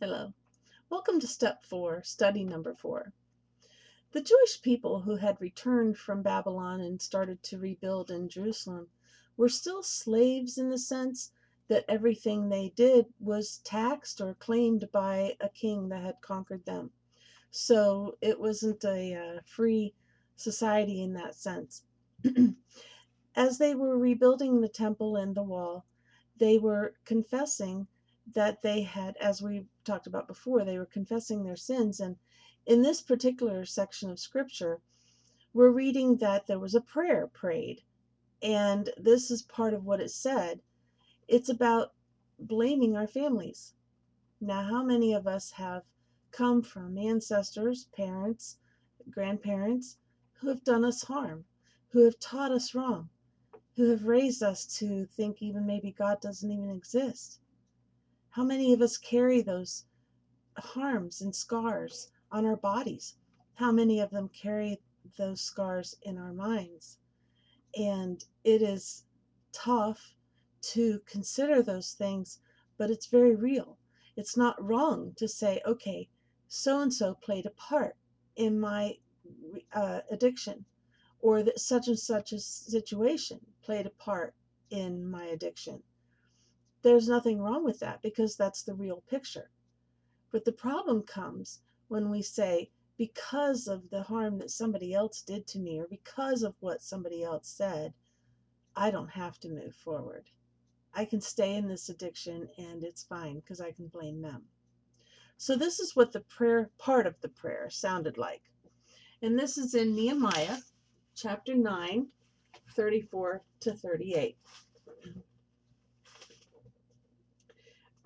Hello. Welcome to step four, study number four. The Jewish people who had returned from Babylon and started to rebuild in Jerusalem were still slaves in the sense that everything they did was taxed or claimed by a king that had conquered them. So it wasn't a uh, free society in that sense. As they were rebuilding the temple and the wall, they were confessing that they had, as we talked about before, they were confessing their sins. And in this particular section of scripture, we're reading that there was a prayer prayed. And this is part of what it said. It's about blaming our families. Now, how many of us have come from ancestors, parents, grandparents who have done us harm, who have taught us wrong, who have raised us to think even maybe God doesn't even exist? How many of us carry those harms and scars on our bodies? How many of them carry those scars in our minds? And it is tough to consider those things, but it's very real. It's not wrong to say, okay, so and so played a part in my uh, addiction, or that such and such a situation played a part in my addiction there's nothing wrong with that because that's the real picture. But the problem comes when we say, because of the harm that somebody else did to me or because of what somebody else said, I don't have to move forward. I can stay in this addiction and it's fine because I can blame them. So, this is what the prayer, part of the prayer, sounded like. And this is in Nehemiah chapter 9, 34 to 38.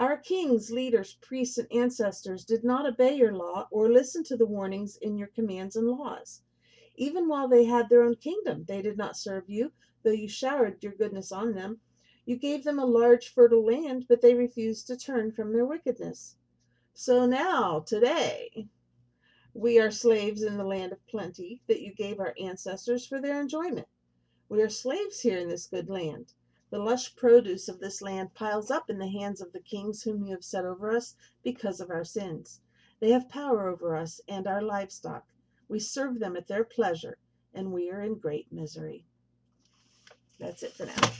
Our kings, leaders, priests, and ancestors did not obey your law or listen to the warnings in your commands and laws. Even while they had their own kingdom, they did not serve you, though you showered your goodness on them. You gave them a large, fertile land, but they refused to turn from their wickedness. So now, today, we are slaves in the land of plenty that you gave our ancestors for their enjoyment. We are slaves here in this good land. The lush produce of this land piles up in the hands of the kings whom you have set over us because of our sins. They have power over us and our livestock. We serve them at their pleasure, and we are in great misery. That's it for now.